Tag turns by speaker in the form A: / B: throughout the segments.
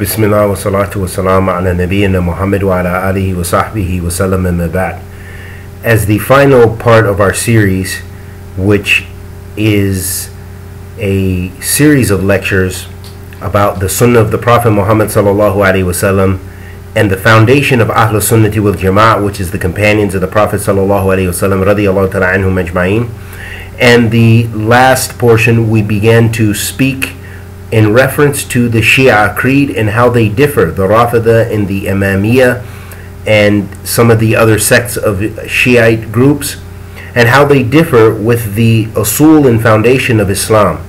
A: بسم الله والصلاة والسلام على نبينا محمد وعلى آله وصحبه وسلم أما بعد. As the final part of our series, which is a series of lectures about the Sunnah of the Prophet Muhammad sallallahu alaihi wasallam and the foundation of Ahlul Sunnati wal Jama'ah, which is the companions of the Prophet sallallahu alaihi wasallam radiyallahu ta'ala anhum ajma'in. And the last portion we began to speak in reference to the Shia creed and how they differ, the Rafida and the Imamiyah and some of the other sects of Shiite groups, and how they differ with the usul and foundation of Islam.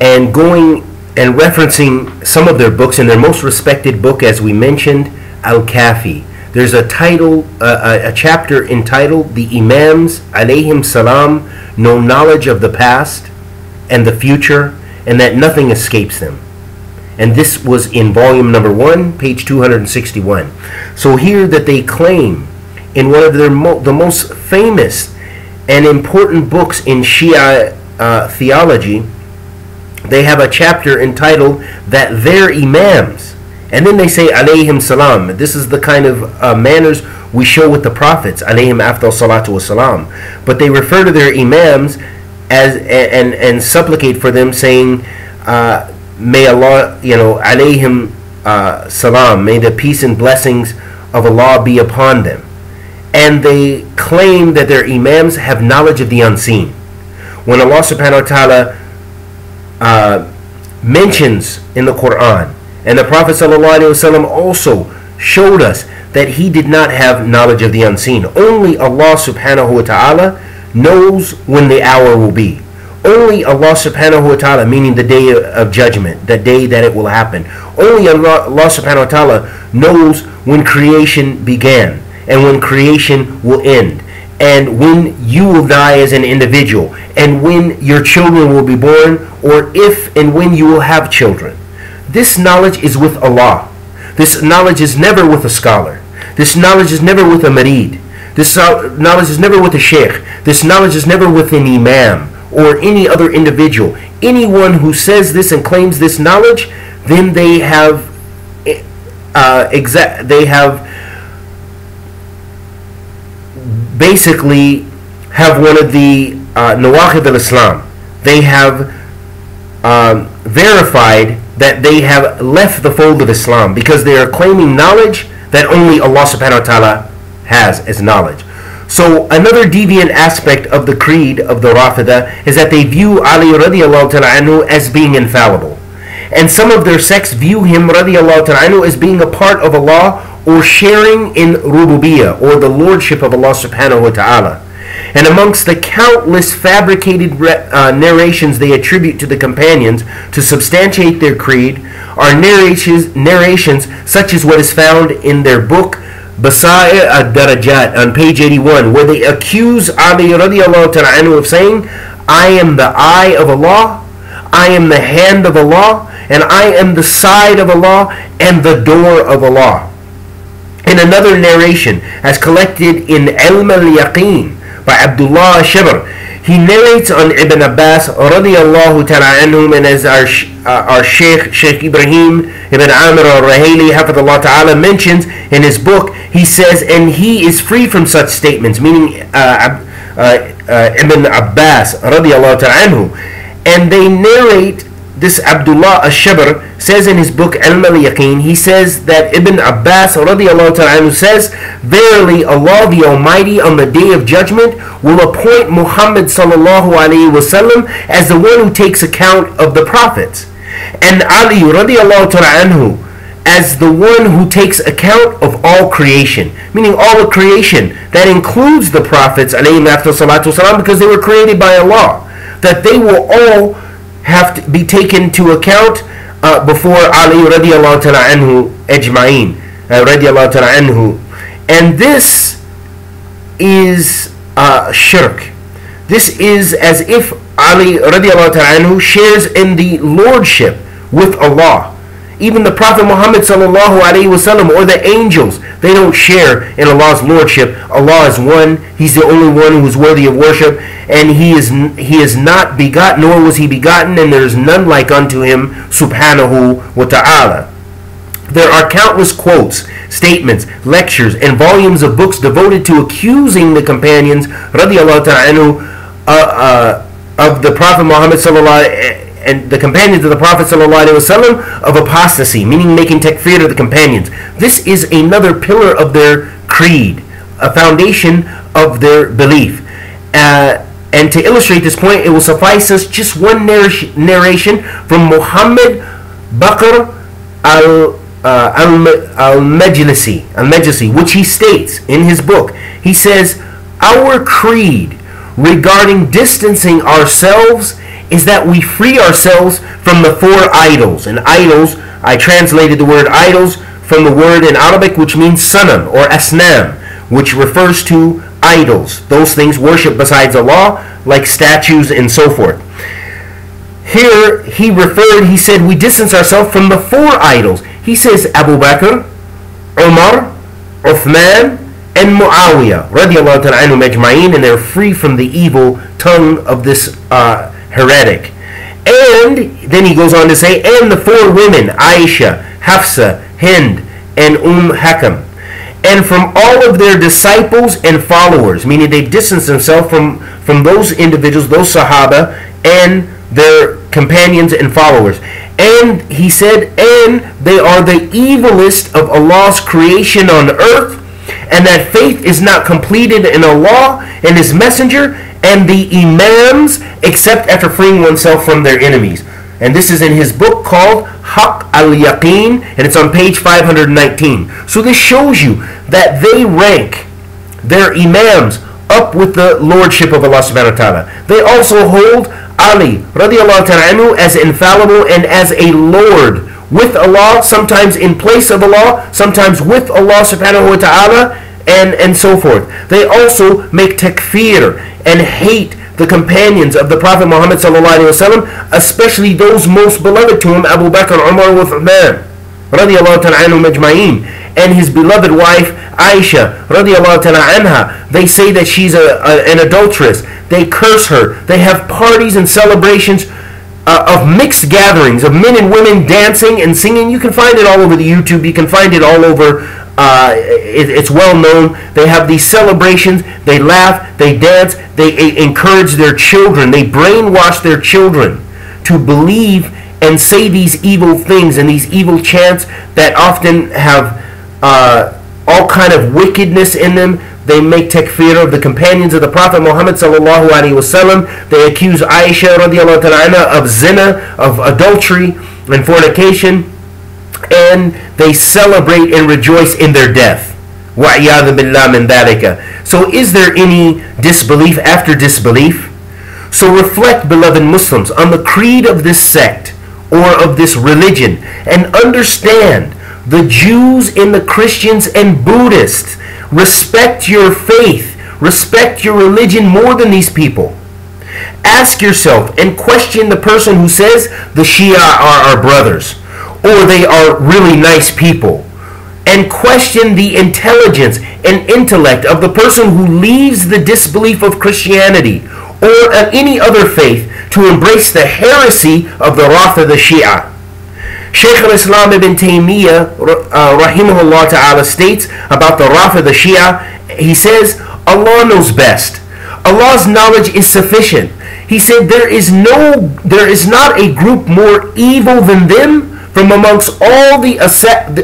A: And going and referencing some of their books, and their most respected book, as we mentioned, Al Kafi. There's a title, uh, a, a chapter entitled "The Imams alayhim salam know knowledge of the past and the future, and that nothing escapes them." And this was in volume number one, page 261. So here that they claim in one of their mo- the most famous and important books in Shia uh, theology, they have a chapter entitled that their imams, and then they say alayhim salam. This is the kind of uh, manners we show with the prophets, alayhim after salatu salam. But they refer to their imams as and and supplicate for them, saying, uh, "May Allah, you know, alayhim uh, salam. May the peace and blessings of Allah be upon them." And they claim that their imams have knowledge of the unseen. When Allah Subhanahu wa Taala uh, mentions in the Quran. And the Prophet ﷺ also showed us that he did not have knowledge of the unseen. Only Allah subhanahu wa ta'ala knows when the hour will be. Only Allah subhanahu wa ta'ala, meaning the day of judgment, the day that it will happen. Only Allah, subhanahu wa ta'ala knows when creation began and when creation will end and when you will die as an individual, and when your children will be born, or if and when you will have children. This knowledge is with Allah. This knowledge is never with a scholar. This knowledge is never with a marid. This knowledge is never with a sheikh. This knowledge is never with an imam or any other individual. Anyone who says this and claims this knowledge, then they have uh, exa- they have basically have one of the uh, Nawaqid al-Islam. They have um, verified that they have left the fold of Islam because they are claiming knowledge that only Allah subhanahu wa ta'ala has as knowledge. So another deviant aspect of the creed of the Rafida is that they view Ali radiallahu anhu as being infallible. And some of their sects view him radiallahu anhu as being a part of Allah or sharing in rububiyyah or the lordship of Allah subhanahu wa ta'ala. And amongst the countless fabricated uh, narrations they attribute to the companions to substantiate their creed are narrations, narrations such as what is found in their book Basa'ir ad-Darajat. On page 81 where they accuse Ali radiallahu ta'ala anhu of saying I am the eye of Allah I am the hand of Allah and I am the side of Allah and the door of Allah. In another narration, as collected in Ilm al-Yaqeen by Abdullah Shibr, he narrates on Ibn Abbas radiallahu ta'ala anhum and as our, uh, our Sheikh, Sheikh Ibrahim Ibn Amr al-Rahili hafidullah ta'ala mentions in his book, he says, and he is free from such statements, meaning uh, uh, uh Ibn Abbas radiallahu ta'ala anhu. And they narrate this Abdullah Ash-Shabr says in his book al-Yaqeen, he says that Ibn Abbas radiallahu says, Verily Allah the Almighty on the day of judgment will appoint Muhammad sallallahu wasallam as the one who takes account of the prophets. And Ali radiallahu as the one who takes account of all creation, meaning all of creation. That includes the prophets alayhi because they were created by Allah. That they will all have to be taken to account uh, before Ali radiallahu ta'ala anhu ajma'in uh, radiallahu ta'ala anhu. And this is uh, shirk. This is as if Ali radiallahu ta'ala anhu shares in the lordship with Allah even the Prophet Muhammad sallallahu alaihi wasallam or the angels, they don't share in Allah's lordship. Allah is one. He's the only one who is worthy of worship, and He is He is not begotten, nor was He begotten, and there is none like unto Him, subhanahu wa taala. There are countless quotes, statements, lectures, and volumes of books devoted to accusing the companions, radiallahu ta'ala, uh, uh, of the Prophet Muhammad sallallahu and the companions of the Prophet ﷺ of apostasy, meaning making takfir of the companions. This is another pillar of their creed, a foundation of their belief. Uh, and to illustrate this point, it will suffice us just one narration from Muhammad Bakr al uh, al-Majlisi, al-Majlisi, which he states in his book. He says, "Our creed regarding distancing ourselves is that we free ourselves from the four idols. And idols, I translated the word idols from the word in Arabic which means sanam or asnam, which refers to idols, those things worshipped besides Allah, like statues and so forth. Here he referred, he said, we distance ourselves from the four idols. He says Abu Bakr, Umar, Uthman, and Muawiyah, radiallahu ta'ala anhum and they're free from the evil tongue of this uh, heretic. And then he goes on to say, and the four women, Aisha, Hafsa, Hind, and Umm Hakam. And from all of their disciples and followers, meaning they distance themselves from, from those individuals, those Sahaba, and their companions and followers. And he said, and they are the evilest of Allah's creation on earth, and that faith is not completed in Allah and His Messenger, and the Imams except after freeing oneself from their enemies. And this is in his book called Haq al Yaqeen, and it's on page 519. So this shows you that they rank their Imams up with the Lordship of Allah subhanahu wa ta'ala. They also hold Ali radiallahu ta'ala as infallible and as a Lord with Allah, sometimes in place of Allah, sometimes with Allah subhanahu wa ta'ala, and, and so forth. They also make takfir and hate the companions of the Prophet Muhammad وسلم, especially those most beloved to him, Abu Bakr, Umar, and Uthman, radiallahu ta'ala and his beloved wife Aisha radiallahu ta'ala anha. They say that she's a, a, an adulteress. They curse her. They have parties and celebrations uh, of mixed gatherings of men and women dancing and singing. You can find it all over the YouTube. You can find it all over uh, it, it's well known. They have these celebrations. They laugh. They dance. They encourage their children. They brainwash their children to believe and say these evil things and these evil chants that often have uh, all kind of wickedness in them. They make takfir of the companions of the Prophet Muhammad sallallahu alaihi wasallam. They accuse Aisha radiallahu ta'ala of zina, of adultery and fornication and they celebrate and rejoice in their death. So is there any disbelief after disbelief? So reflect, beloved Muslims, on the creed of this sect or of this religion and understand the Jews and the Christians and Buddhists respect your faith, respect your religion more than these people. Ask yourself and question the person who says the Shia are our brothers or they are really nice people. And question the intelligence and intellect of the person who leaves the disbelief of Christianity or of any other faith to embrace the heresy of the Rafida the Shia. Shaykh al-Islam ibn Taymiyyah uh, rahimahullah ta'ala states about the Rafida the Shia, he says, Allah knows best. Allah's knowledge is sufficient. He said there is no there is not a group more evil than them from amongst all the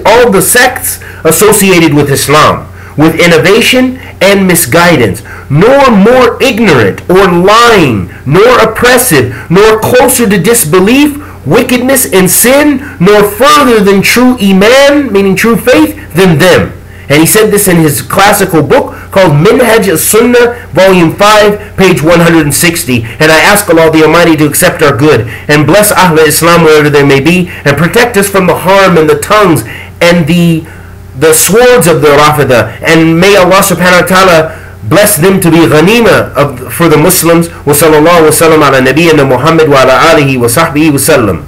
A: all the sects associated with Islam, with innovation and misguidance, nor more ignorant or lying, nor oppressive, nor closer to disbelief, wickedness, and sin, nor further than true iman, meaning true faith, than them. And he said this in his classical book called Minhaj Sunnah, Volume 5, page 160. And I ask Allah the Almighty to accept our good and bless Ahl Islam wherever they may be and protect us from the harm and the tongues and the the swords of the Rafida. And may Allah subhanahu wa ta'ala bless them to be ghanima of, for the Muslims. Wa sallallahu wa sallam ala nabiyyina Muhammad wa ala alihi wa sahbihi wa sallam.